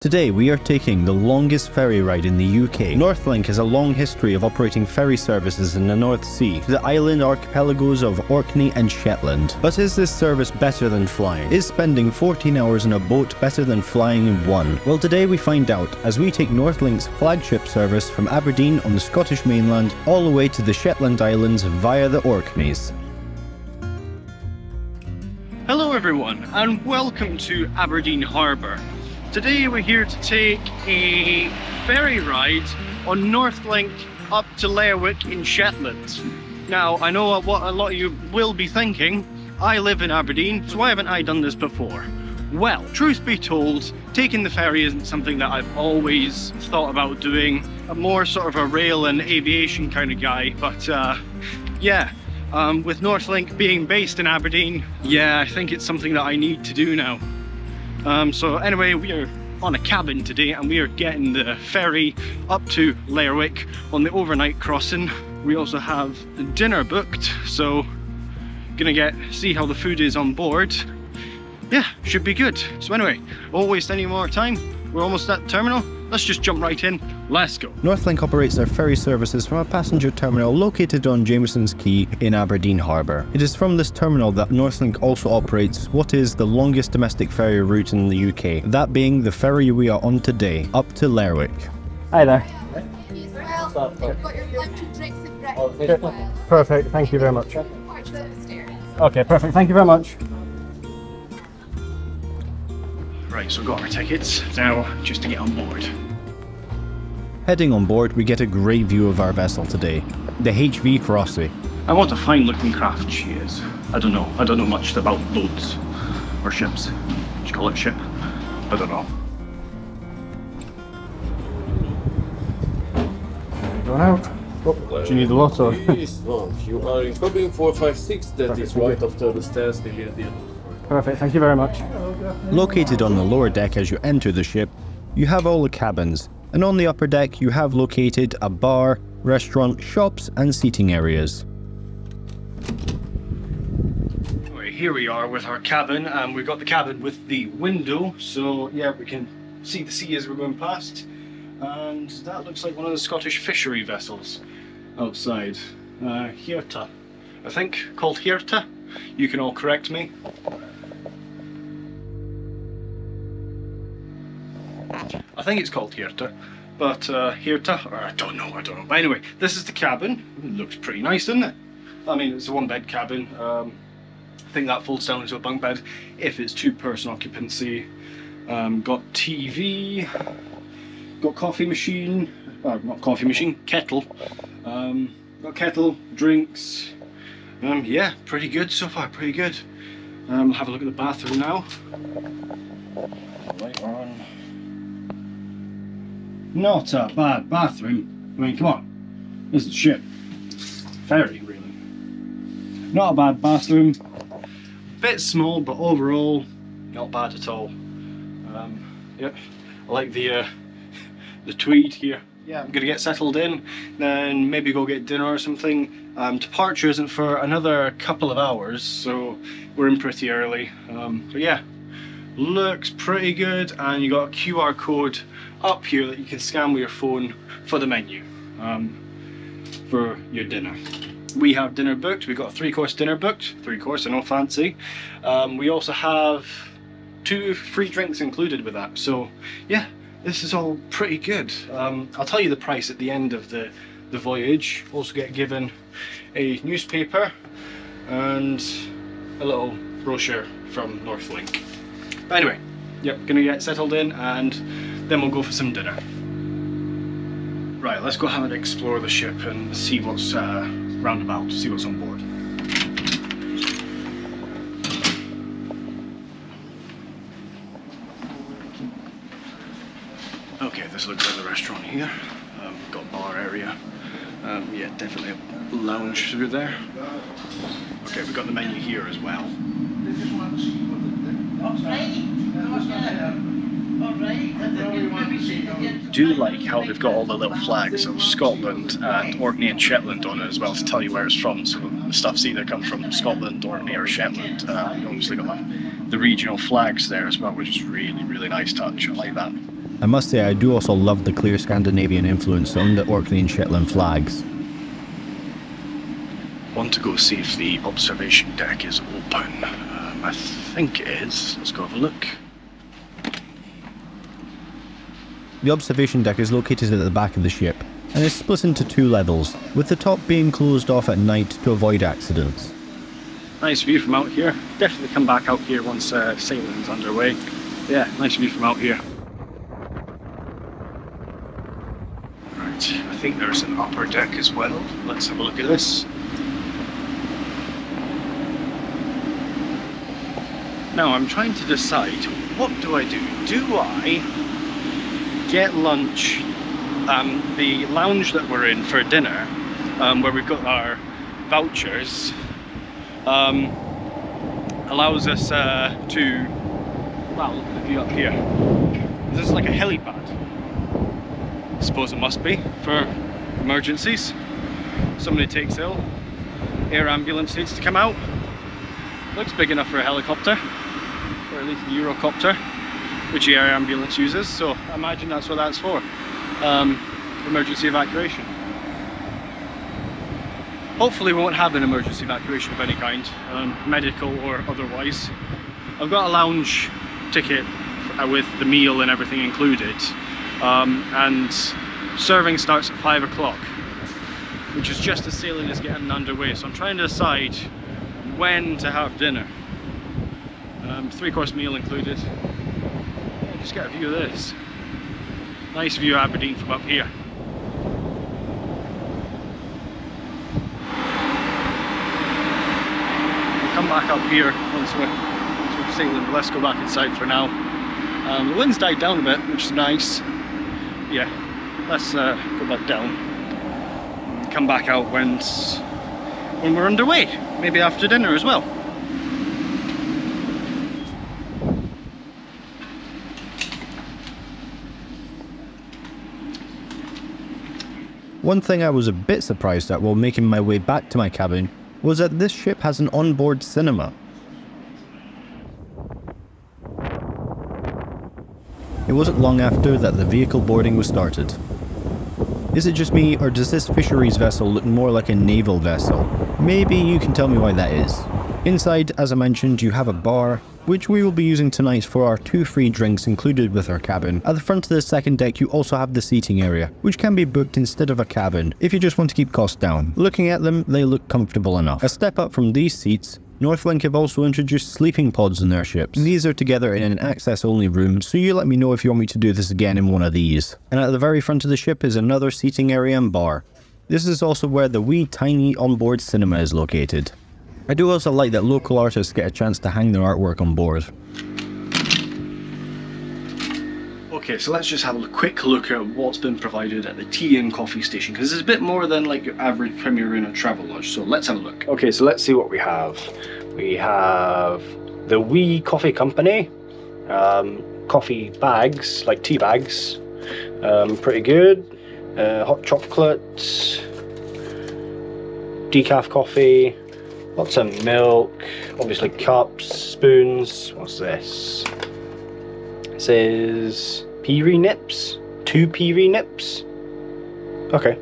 Today we are taking the longest ferry ride in the UK. Northlink has a long history of operating ferry services in the North Sea to the island archipelagos of Orkney and Shetland. But is this service better than flying? Is spending 14 hours in a boat better than flying in one? Well today we find out as we take Northlink's flagship service from Aberdeen on the Scottish mainland all the way to the Shetland Islands via the Orkneys. Hello everyone and welcome to Aberdeen Harbour. Today we're here to take a ferry ride on Northlink up to Lerwick in Shetland. Now I know what a lot of you will be thinking, I live in Aberdeen so why haven't I done this before? Well, truth be told, taking the ferry isn't something that I've always thought about doing. I'm more sort of a rail and aviation kind of guy, but uh, yeah, um, with Northlink being based in Aberdeen, yeah, I think it's something that I need to do now. Um, so anyway, we are on a cabin today and we are getting the ferry up to Lerwick on the overnight crossing. We also have dinner booked, so gonna get see how the food is on board. Yeah, should be good. So anyway, won't waste any more time. We're almost at the terminal. Let's just jump right in. Let's go. Northlink operates their ferry services from a passenger terminal located on Jamieson's Quay in Aberdeen Harbour. It is from this terminal that Northlink also operates what is the longest domestic ferry route in the UK, that being the ferry we are on today, up to Lerwick. Hi there. well. You've got your lunch and drinks and breakfast as well. Perfect, thank you very much. Okay, perfect, thank you very much. Right, so we've got our tickets. Now, just to get on board. Heading on board, we get a great view of our vessel today, the MV Hrossey. And what a fine looking craft she is. I don't know. I don't know much about boats or ships. Do you call it ship? I don't know. Going out. Oh, do you need the lot or? Yes, no. You are in cabin 456, that Perfect, is thank right after the stairs, maybe at the end. Perfect, thank you very much. Located on the lower deck as you enter the ship, you have all the cabins, and on the upper deck you have located a bar, restaurant, shops and seating areas. Right, here we are with our cabin, and we've got the cabin with the window, so yeah, we can see the sea as we're going past. And that looks like one of the Scottish fishery vessels outside. Uh, Hirta, I think, called Hirta. You can all correct me. I think it's called Hirta, but uh, Hirta, I don't know, I don't know. But anyway, this is the cabin. It looks pretty nice, doesn't it? I mean, it's a one bed cabin. Um, I think that folds down into a bunk bed if it's two person occupancy. Um, got TV, got coffee machine, uh, not coffee machine, kettle. Um, got kettle, drinks. Um, yeah, pretty good so far, pretty good. Um, have a look at the bathroom now. Light on. Not a bad bathroom. I mean, come on. This is shit. Ferry, really. Not a bad bathroom. Bit small, but overall, not bad at all. Um, yep, I like the uh, the tweed here. Yeah, I'm gonna get settled in, then maybe go get dinner or something. Um, departure isn't for another couple of hours, so we're in pretty early. Um, but yeah, looks pretty good, and you got a QR code up here that you can scan with your phone for the menu um, for your dinner. We have dinner booked. We've got a three-course dinner booked. Three course, I know fancy. Um, we also have two free drinks included with that. So yeah, this is all pretty good. Um, I'll tell you the price at the end of the, the voyage. Also get given a newspaper and a little brochure from Northlink. But anyway, yep, gonna get settled in and then we'll go for some dinner. Right, let's go have an explore the ship and see what's uh, roundabout, see what's on board. Okay, this looks like the restaurant here. Um, got bar area. Um, yeah, definitely a lounge through there. Okay, we've got the menu here as well. Do like how they've got all the little flags of Scotland and Orkney and Shetland on it as well to tell you where it's from. So the stuff's either come from Scotland, Orkney, or Shetland. Uh, you obviously got the, the regional flags there as well, which is really, really nice touch. I like that. I must say I do also love the clear Scandinavian influence on the Orkney and Shetland flags. Want to go see if the observation deck is open. Um, I think it is. Let's go have a look. The observation deck is located at the back of the ship and is split into two levels, with the top being closed off at night to avoid accidents. Nice view from out here. Definitely come back out here once uh, sailing's underway. Yeah, nice view from out here. Right, I think there's an upper deck as well. Let's have a look at this. Now I'm trying to decide what do I do? Do I get lunch, um, the lounge that we're in for dinner, um, where we've got our vouchers, um, allows us uh, to, wow, look at the view up here. This is like a helipad. I suppose it must be for emergencies. Somebody takes ill, air ambulance needs to come out. Looks big enough for a helicopter, or at least a Eurocopter, which the air ambulance uses. So I imagine that's what that's for, um, emergency evacuation. Hopefully we won't have an emergency evacuation of any kind, um, medical or otherwise. I've got a lounge ticket with the meal and everything included, um, and serving starts at five o'clock, which is just as sailing is getting underway. So I'm trying to decide when to have dinner. Um, three course meal included. Just get a view of this. Nice view of Aberdeen from up here. We'll come back up here once we're, once we're sailing, let's go back inside for now. Um, the wind's died down a bit, which is nice. Yeah, let's uh, go back down. Come back out when, when we're underway, maybe after dinner as well. One thing I was a bit surprised at while making my way back to my cabin was that this ship has an onboard cinema. It wasn't long after that the vehicle boarding was started. Is it just me, or does this fisheries vessel look more like a naval vessel? Maybe you can tell me why that is. Inside, as I mentioned, you have a bar, which we will be using tonight for our two free drinks included with our cabin. At the front of the second deck, you also have the seating area, which can be booked instead of a cabin, if you just want to keep costs down. Looking at them, they look comfortable enough. A step up from these seats, Northlink have also introduced sleeping pods in their ships. These are together in an access-only room, so you let me know if you want me to do this again in one of these. And at the very front of the ship is another seating area and bar. This is also where the wee tiny onboard cinema is located. I do also like that local artists get a chance to hang their artwork on board. Okay, so let's just have a quick look at what's been provided at the tea and coffee station because it's a bit more than like your average Premier Inn or Travelodge. So let's have a look. Okay, so let's see what we have. We have the Wee Coffee Company, um, coffee bags like tea bags, um, pretty good. Uh, hot chocolate, decaf coffee, lots of milk, obviously cups, spoons. What's this? It says peary nips, two peary nips. Okay.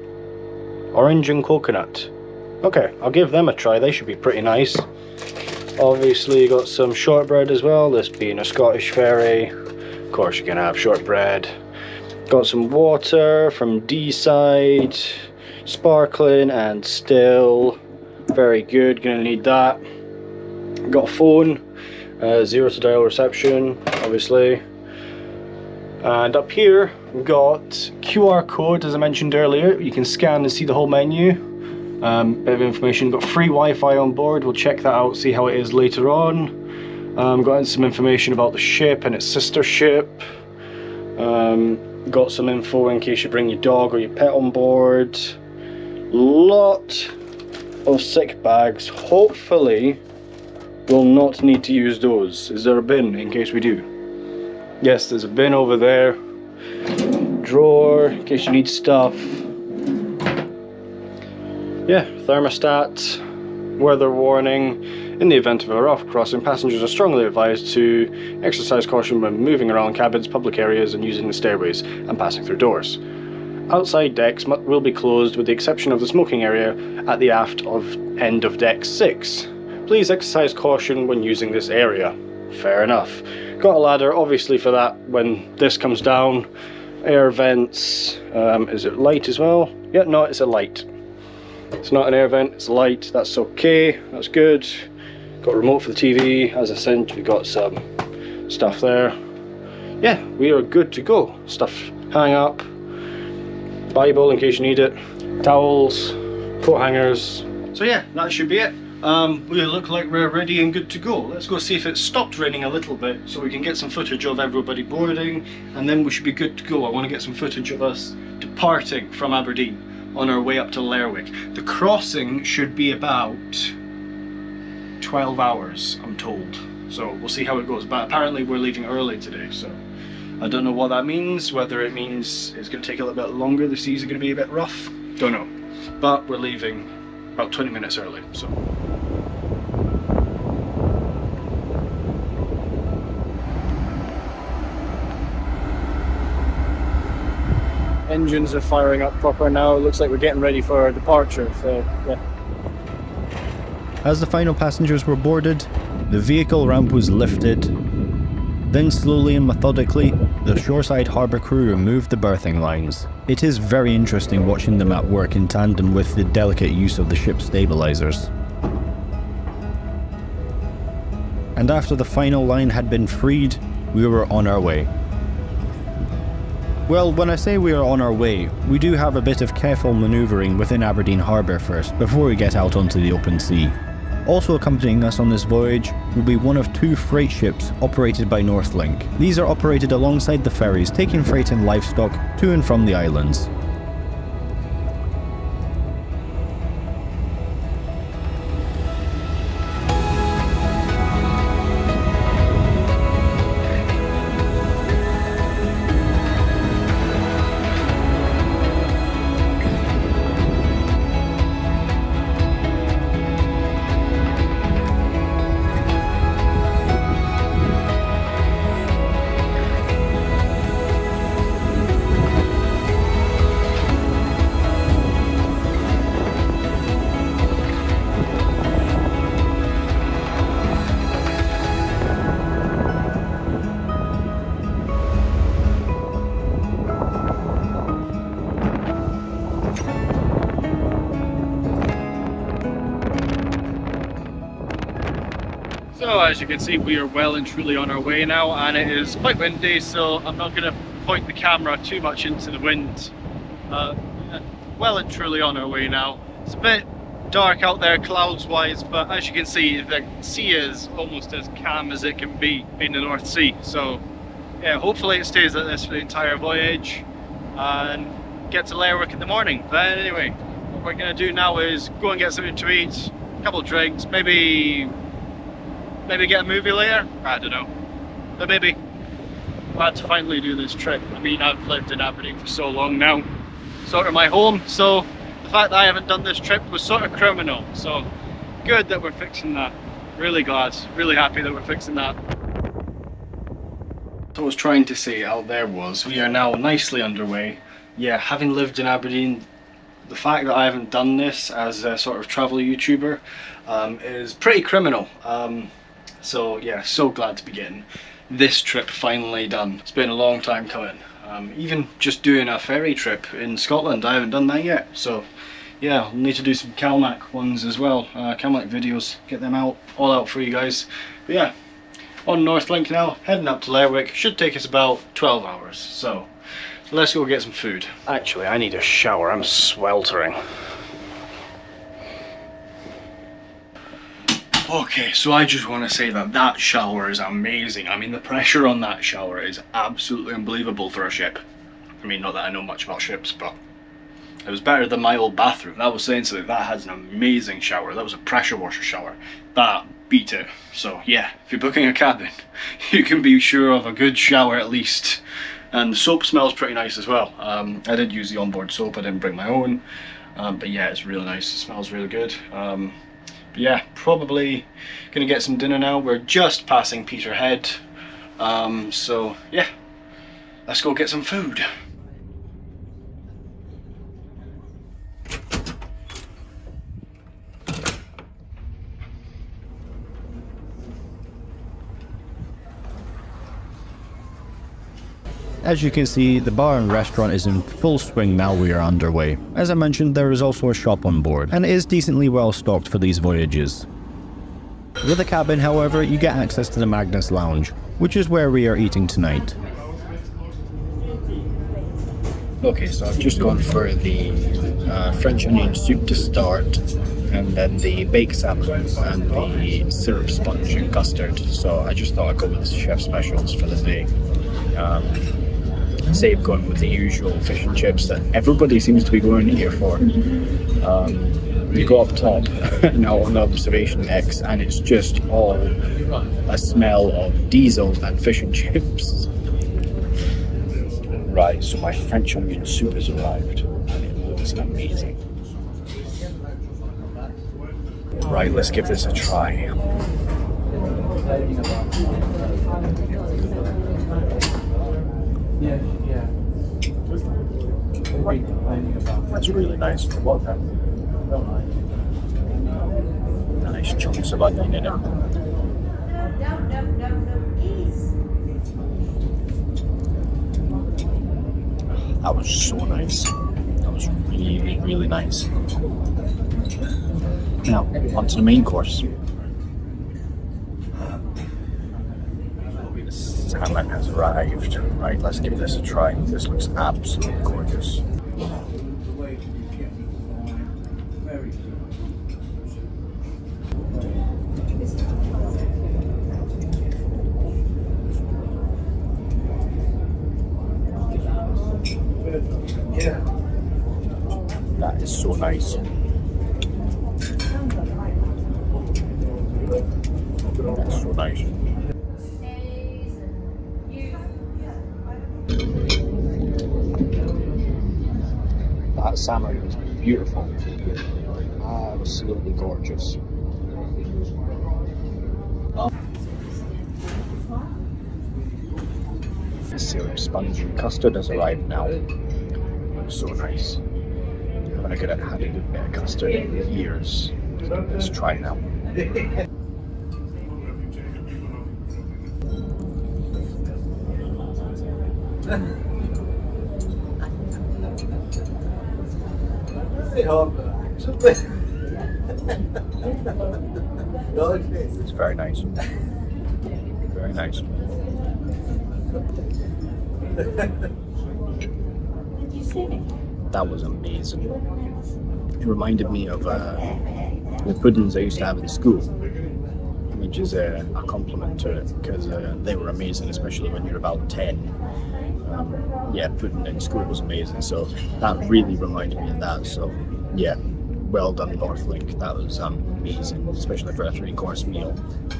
Orange and coconut. Okay, I'll give them a try. They should be pretty nice. Obviously, you got some shortbread as well. This being a Scottish fairy, of course, you're gonna have shortbread. Got some water from Deeside, sparkling and still. Very good. Gonna need that. Got a phone, uh, zero to dial reception, obviously. And up here, we've got QR code, as I mentioned earlier. You can scan and see the whole menu. Um, bit of information. Got free Wi-Fi on board. We'll check that out, see how it is later on. Um, got some information about the ship and its sister ship. Um, got some info in case you bring your dog or your pet on board. Lot of sick bags. Hopefully, we'll not need to use those. Is there a bin in case we do? Yes, there's a bin over there. Drawer in case you need stuff. Yeah, thermostat, weather warning. In the event of a rough crossing, passengers are strongly advised to exercise caution when moving around cabins, public areas, and using the stairways and passing through doors. Outside decks will be closed with the exception of the smoking area at the aft of end of deck 6. Please exercise caution when using this area. Fair enough. Got a ladder, obviously, for that when this comes down. Air vents. Um, is it light as well? Yeah, no, it's a light. It's not an air vent, it's light. That's okay, that's good. Got a remote for the TV. As I said, we've got some stuff there. Yeah, we are good to go. Stuff hang up. Bible in case you need it. Towels, coat hangers. So yeah, that should be it. Um, we look like we're ready and good to go. Let's go see if it stopped raining a little bit so we can get some footage of everybody boarding and then we should be good to go. I want to get some footage of us departing from Aberdeen on our way up to Lerwick. The crossing should be about 12 hours, I'm told. So we'll see how it goes. But apparently we're leaving early today, so I don't know what that means. Whether it means it's going to take a little bit longer, the seas are going to be a bit rough. Don't know. But we're leaving about 20 minutes early, so. Engines are firing up proper now. It looks like we're getting ready for our departure. So yeah. As the final passengers were boarded, the vehicle ramp was lifted. Then, slowly and methodically, the shoreside harbour crew removed the berthing lines. It is very interesting watching them at work in tandem with the delicate use of the ship's stabilisers. And after the final line had been freed, we were on our way. Well, when I say we are on our way, we do have a bit of careful manoeuvring within Aberdeen Harbour first before we get out onto the open sea. Also accompanying us on this voyage will be one of two freight ships operated by Northlink. These are operated alongside the ferries, taking freight and livestock to and from the islands. As you can see we are well and truly on our way now and it is quite windy so I'm not going to point the camera too much into the wind. Uh, well and truly on our way now. It's a bit dark out there clouds wise but as you can see the sea is almost as calm as it can be in the North Sea so yeah hopefully it stays like this for the entire voyage and get to Lerwick in the morning but anyway what we're going to do now is go and get something to eat a couple of drinks maybe maybe get a movie later. I don't know. But maybe glad to finally do this trip. I mean, I've lived in Aberdeen for so long now, sort of my home. So the fact that I haven't done this trip was sort of criminal. So good that we're fixing that. Really glad, really happy that we're fixing that. I was trying to say out there was we are now nicely underway. Yeah, having lived in Aberdeen, the fact that I haven't done this as a sort of travel YouTuber um, is pretty criminal. Um, so yeah, so glad to be getting this trip finally done. It's been a long time coming. Um, even just doing a ferry trip in Scotland, I haven't done that yet. So yeah, I'll need to do some Calmac ones as well. Uh, Calmac videos, get them out, all out for you guys. But yeah, on Northlink now, heading up to Lerwick. Should take us about 12 hours. So let's go get some food. Actually, I need a shower. I'm sweltering. Okay, so I just want to say that that shower is amazing. I mean, the pressure on that shower is absolutely unbelievable for a ship. I mean, not that I know much about ships, but it was better than my old bathroom. That was saying something. That has an amazing shower. That was a pressure washer shower. That beat it. So yeah, if you're booking a cabin, you can be sure of a good shower at least. And the soap smells pretty nice as well. Um, I did use the onboard soap. I didn't bring my own. Um, but yeah, it's really nice. It smells really good. Um, yeah, probably gonna get some dinner now. We're just passing Peterhead. Um, so yeah, let's go get some food. As you can see, the bar and restaurant is in full swing now we are underway. As I mentioned, there is also a shop on board, and it is decently well stocked for these voyages. With the cabin, however, you get access to the Magnus Lounge, which is where we are eating tonight. Okay, so I've just gone for the uh, French onion soup to start, and then the baked salmon and the syrup sponge and custard. So I just thought I'd go with the chef specials for the day. Um, save going with the usual fish and chips that everybody seems to be going here for. Um, you go up top now on the observation X, and it's just all a smell of diesel and fish and chips. Right, so my French onion soup has arrived, and it looks amazing. Right, let's give this a try. That's really nice. Nice chunks of onion in it. That was so nice. That was really, really nice. Now, on to the main course. The Salmon has arrived. Right, let's give this a try. This looks absolutely gorgeous. That is. That's so nice. That salmon was beautiful. Absolutely gorgeous. The syrup sponge and custard has arrived now. Looks so nice. I good at had bit of custard in years. Let's try now. It's very nice. Very nice. That was amazing. It reminded me of uh, the puddings I used to have in school, which is a, a compliment to it because uh, they were amazing, especially when you're about 10. Um, yeah, pudding in school was amazing, so that really reminded me of that. So, yeah, well done, Northlink. That was amazing, especially for a three course meal.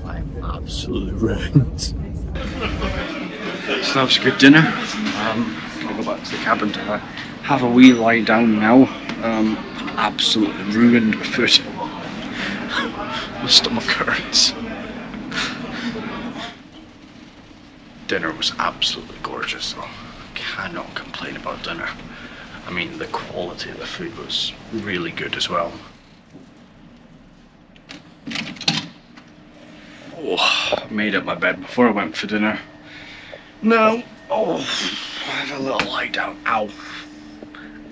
I'm absolutely ruined. So that was a good dinner. Um, gonna go back to the cabin to have a wee lie down now. Um, absolutely ruined with food. My stomach hurts. Dinner was absolutely gorgeous though. Cannot complain about dinner. I mean, the quality of the food was really good as well. Oh, I made up my bed before I went for dinner. No. Oh, I have a little lie down. Ow.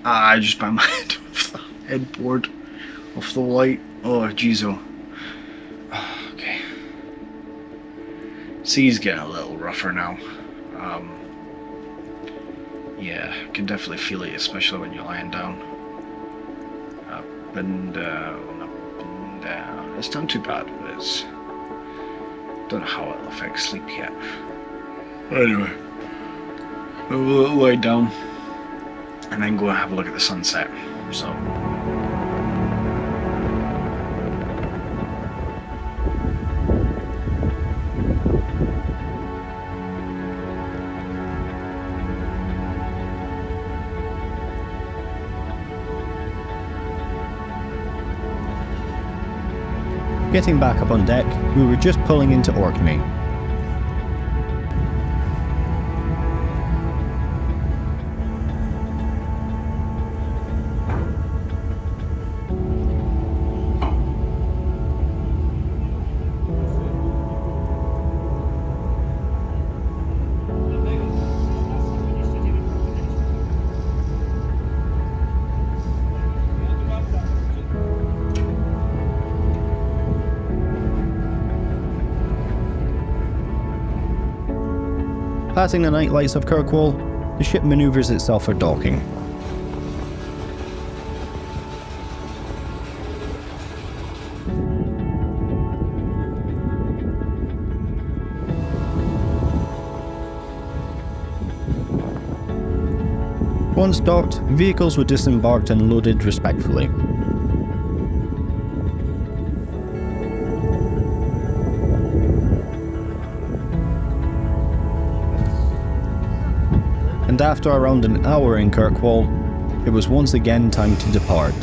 Ah, I just banged my head off the headboard, off the light. Oh, jeez, oh. Ah, Okay. Sea's getting a little rougher now. Um, yeah, I can definitely feel it, especially when you're lying down. Up and down, up and down. It's not too bad, but it's. Don't know how it'll affect sleep yet. Anyway, we'll lie down and then go and have a look at the sunset. So. Getting back up on deck, we were just pulling into Orkney. Passing the night lights of Kirkwall, the ship manoeuvres itself for docking. Once docked, vehicles were disembarked and loaded respectfully. And after around an hour in Kirkwall, it was once again time to depart.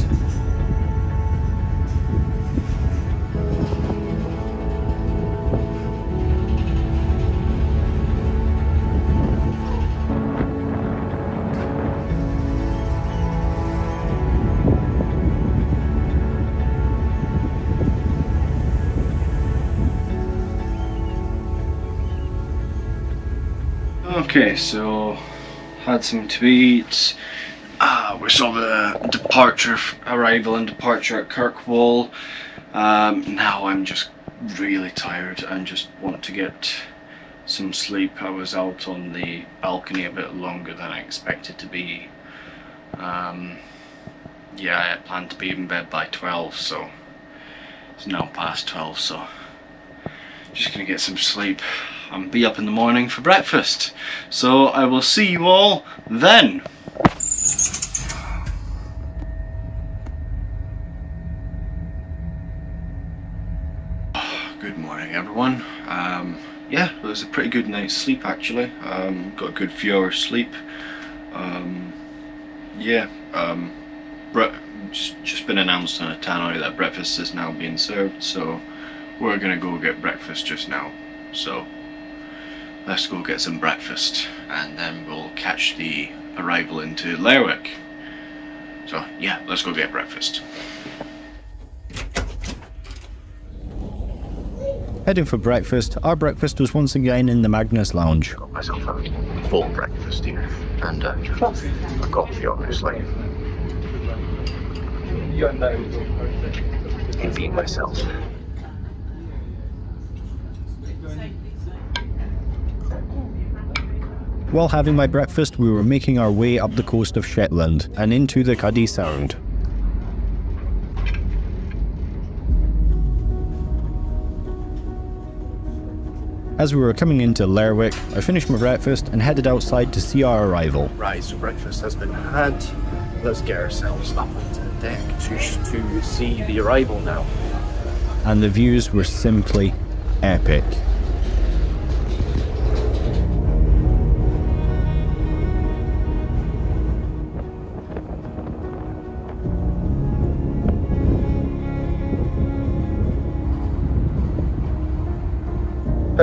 Okay, so had some tweets. Uh, we saw the departure, arrival and departure at Kirkwall. Um, now I'm just really tired and just want to get some sleep. I was out on the balcony a bit longer than I expected to be. Um, yeah, I planned to be in bed by 12, so it's now past 12, so just gonna get some sleep and be up in the morning for breakfast. So I will see you all then. Good morning everyone. Um, yeah, it was a pretty good night's sleep actually. Um, got a good few hours sleep. Um, yeah, um, just been announced on a tannoy that breakfast is now being served, so we're gonna go get breakfast just now. So let's go get some breakfast and then we'll catch the arrival into Lerwick. So yeah, let's go get breakfast. Heading for breakfast, our breakfast was once again in the Magnus Lounge. Got myself a full breakfast here and uh, a coffee obviously. Envying myself. While having my breakfast, we were making our way up the coast of Shetland and into the Cuddy Sound. As we were coming into Lerwick, I finished my breakfast and headed outside to see our arrival. Right, so breakfast has been had. Let's get ourselves up onto the deck to, to see the arrival now. And the views were simply epic.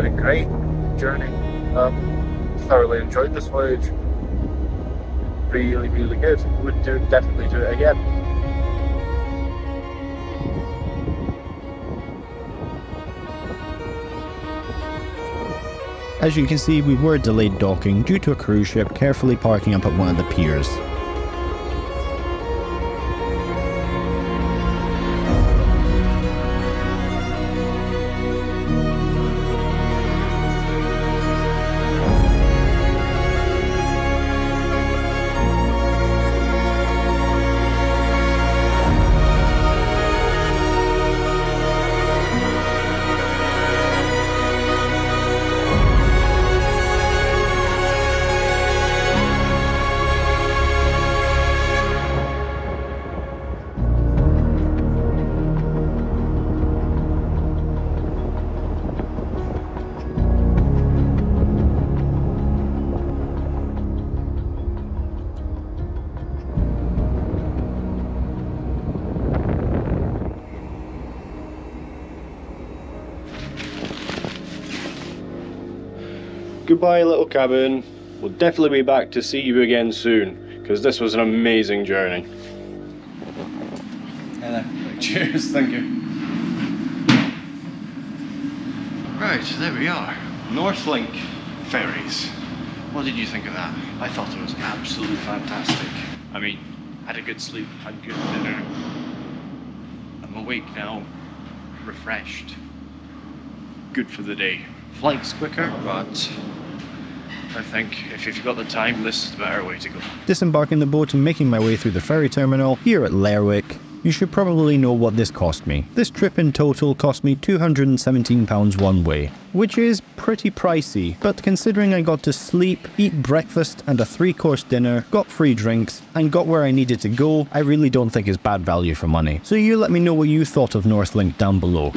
Been a great journey. Um, thoroughly enjoyed this voyage. Really, really good. Would do definitely do it again. As you can see, we were delayed docking due to a cruise ship carefully parking up at one of the piers. Goodbye, little cabin. We'll definitely be back to see you again soon, because this was an amazing journey. Cheers, thank you. Right, there we are. Northlink ferries. What did you think of that? I thought it was absolutely fantastic. I mean, had a good sleep, had good dinner. I'm awake now, refreshed. Good for the day. Flight's quicker, but I think if you've got the time, this is the better way to go. Disembarking the boat and making my way through the ferry terminal here at Lerwick, you should probably know what this cost me. This trip in total cost me £217 one way, which is pretty pricey, but considering I got to sleep, eat breakfast and a three course dinner, got free drinks, and got where I needed to go, I really don't think it's bad value for money. So you let me know what you thought of Northlink down below.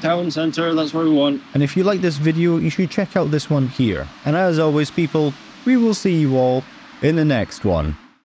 Town centre, that's where we want. And if you like this video, you should check out this one here. And as always people, we will see you all in the next one.